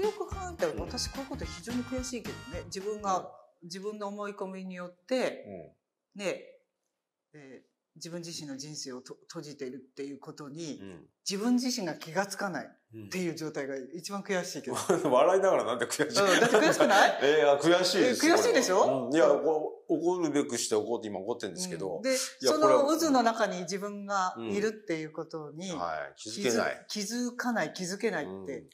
くよく考えたら私こういうこと非常に悔しいけどね。自分が、自分の思い込みによって、ねえー自分自身の人生をと閉じているっていうことに、自分自身が気がつかないっていう状態が一番悔しいけど。う ん笑いながらなんて悔しい？うん。だって悔しくない？えー、悔しいです。え悔しいでしょ？うん。いや、怒るべくして怒って今怒ってるんですけど。うん、で、やその渦の中に自分がいるっていうことに、はい、気づけない。気づかない、気づけないって。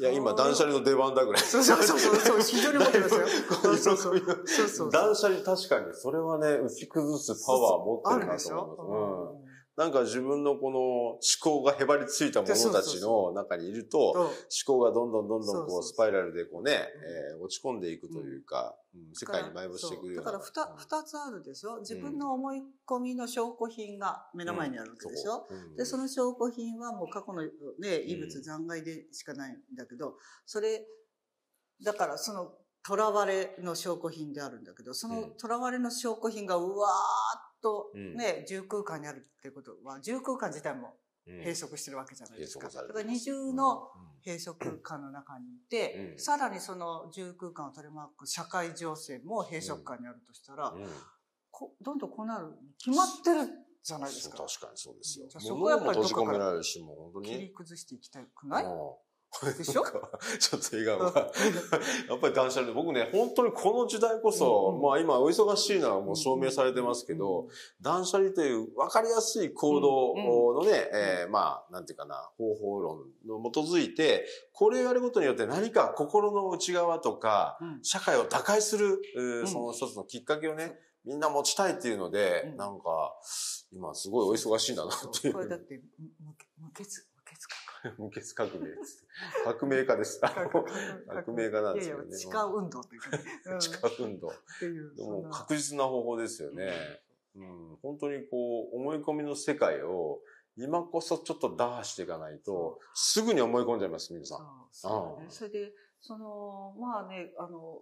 うんいや、今、断捨離の出番だぐらい。そうそうそう非常に思ってますよ。そうそうそう。そうそう。断捨離確かに、それはね、打ち崩すパワー持ってるなあるでしと思います。ょ？うん。なんか自分のこの思考がへばりついた者たちの中にいると、と思考がどんどんどんどんこうスパイラルでこうね、えー落ち込んでいくというか、うん。世界に埋没してくるような。だから二二つあるでしょ？自分の思い込みの証拠品が目の前にあるわけでしょ、うん。で、その証拠品はもう過去のね、異物残骸でしかないんだけど、それ、だからその、囚われの証拠品であるんだけど、その囚われの証拠品がうわーっとうん。ね、重空間にあるってことは、重空間自体もうん。閉塞してるわけじゃないですか。だから二重の閉塞感の中にいて、うん。さらにその重空間を取り巻く社会情勢も閉塞感にあるとしたら、うん。うんこどんどんこうなるに決まってるじゃないですか。確かにそうですよ。じゃあ。そこはやっぱり物も閉じ込めら。切り崩していきたくない？もでしょ？ちょっと笑顔が。やっぱり断捨離で、僕ね、本当にこの時代こそ、うんうんまあ今お忙しいのはもう証明されてますけど、断捨離という分かりやすい行動のね、えーまあ、なんていうかな、方法論の基づいて、これをやることによって何か心の内側とか、うん。社会を打開する、その一つのきっかけをね、みんな持ちたいっていうので、うん。なんか、今すごいお忙しいんだなっていう。これだって、無無血、無血革命です。革命家です。革命家なんですよねいやいや、地下運動っていうか地下運動。っていう。でも確実な方法ですよね。うん、本当にこう、思い込みの世界を、今こそちょっと打破していかないと、すぐに思い込んじゃいます、皆さん。そうそうだねうんそれで、その、まあね、あの、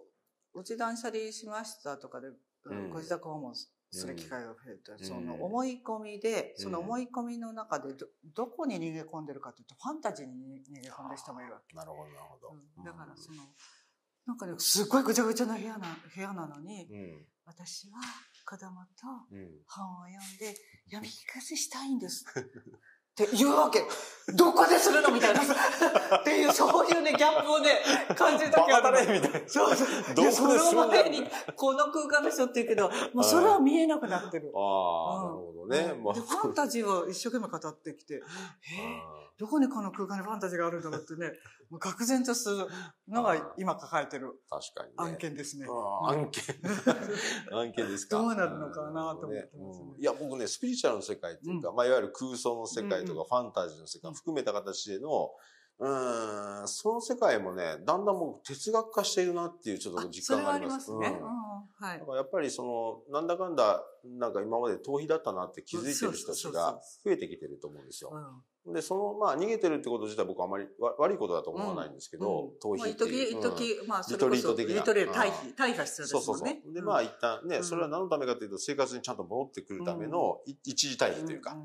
うち断捨離しましたとかで、んご自宅訪問する機会が増えた、んその思い込みで、うんその思い込みの中でど、どこに逃げ込んでるかというと、ファンタジーに逃げ込んでる人もいるわけ。なるほど、なるほど。うんだからその、なんかね、すっごいぐちゃぐちゃな部屋な、部屋なのに、うん。私は子供とうん。本を読んで読み聞かせしたいんです。って言うわけ。どこでするのみたいな。っていう、そういうね、ギャップをね、感じるときバカみたいな。そうそう。どこでするその前に、この空間でしょって言うけど、もうそれは見えなくなってる。ああ、なるほどね。まあで、ファンタジーを一生懸命語ってきて、えーどこにこの空間にファンタジーがあるんだろうってね、もう愕然とするのが今抱えてる確かにね。案件ですね。あー案件。案件ですか。どうなるのかなと思ってますねうんいや、僕ね、スピリチュアルの世界っていうか、まあ、いわゆる空想の世界とか、ファンタジーの世界を含めた形での、うーん、その世界もね、だんだんもう哲学化しているなっていうちょっと実感があります。それはありますね。うんうんはいだ。からやっぱりその、なんだかんだ、なんか今まで逃避だったなって気づいてる人たちが増えてきてると思うんですよ。うんで、その、まあ、逃げてるってこと自体僕はあまりわ悪いことだと思わないんですけど、逃避っていう。一時、まあ、それリトこそ、リート的な。リトリート、退う避、退避必要でそうそうそう。すもんね。。で、まあ一旦ね、うん。それは何のためかというと生活にちゃんと戻ってくるためのい一時退避というか、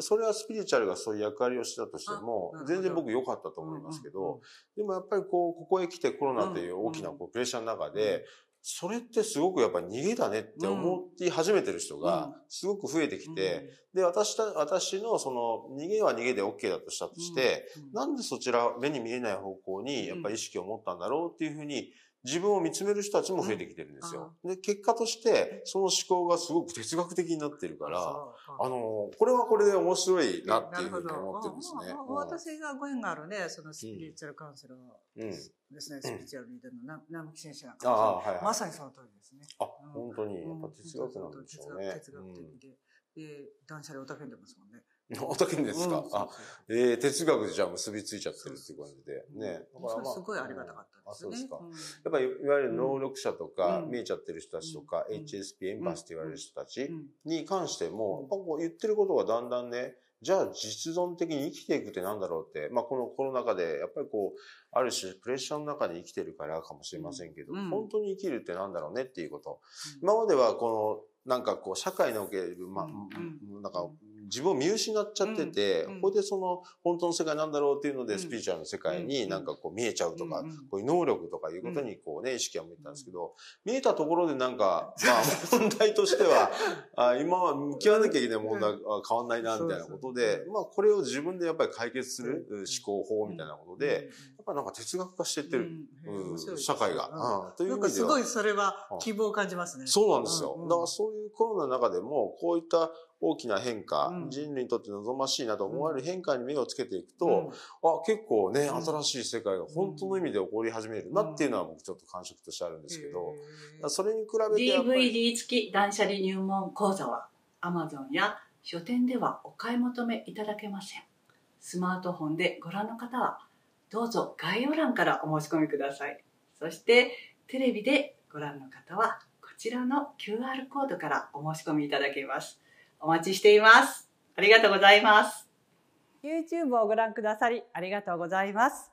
それはスピリチュアルがそういう役割をしたとしても全然僕良かったと思いますけど、でもやっぱりこう、ここへ来てコロナという大きなこうプレッシャーの中で、それってすごくやっぱり逃げだねって思い始めてる人がすごく増えてきて、で、私た、私のその逃げは逃げで OK だとしたとして、なんでそちら目に見えない方向にやっぱり意識を持ったんだろうっていうふうに自分を見つめる人たちも増えてきてるんですよ。で、結果としてその思考がすごく哲学的になってるから、あの、これはこれで面白いなっていうふうに思ってるんですね。私がご縁があるね、そのスピリチュアルカウンセラーうん。ですね、スピリチュアルリーダーのな並木先生なんああ、か。まさにその通りですね。あ、うん本当に、やっぱ哲学なんでしょうね。哲学的で。で、断捨離おたけんでますもんね。うん。おたけんですか、うん。あ、えー、哲学でじゃあ結びついちゃってるっていう感じで。ね。それすごいありがたかったですね。あ、そうですか。うん。やっぱりいわゆる能力者とか、うん。見えちゃってる人たちとか、うん。HSP、エンパスって言われる人たちうん。に関しても、やっぱこう言ってることがだんだんね、じゃあ実存的に生きていくってなんだろうって、まあこのコロナ禍でやっぱりこう、ある種プレッシャーの中に生きてるからかもしれませんけど、うん。本当に生きるってなんだろうねっていうこと。今まではこの、なんかこう、社会における、ま、うん。なんか、自分を見失っちゃってて、うん、ここでその本当の世界なんだろうっていうので、スピリチュアルの世界になんかこう見えちゃうとか、こういう能力とかいうことにこうね、意識を向いたんですけど、見えたところでなんか、まあ問題としては、あ今は向き合わなきゃいけない問題は変わんないな、みたいなことで、まあこれを自分でやっぱり解決する思考法みたいなことで、やっぱなんか哲学化してってる、社会が。という意味では。すごいそれは希望を感じますね。そうなんですよ。だからそういうコロナの中でも、こういった大きな変化、うん、人類にとって望ましいなと思われる変化に目をつけていくと、うん、あ、結構ね、新しい世界が本当の意味で起こり始めるなっていうのは僕ちょっと感触としてあるんですけど、それに比べて DVD 付き断捨離入門講座は Amazon や書店ではお買い求めいただけません。スマートフォンでご覧の方は、どうぞ概要欄からお申し込みください。そして、テレビでご覧の方は、こちらの QR コードからお申し込みいただけます。お待ちしています。ありがとうございます。YouTube をご覧くださりありがとうございます。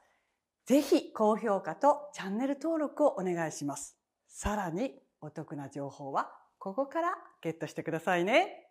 ぜひ高評価とチャンネル登録をお願いします。さらにお得な情報はここからゲットしてくださいね。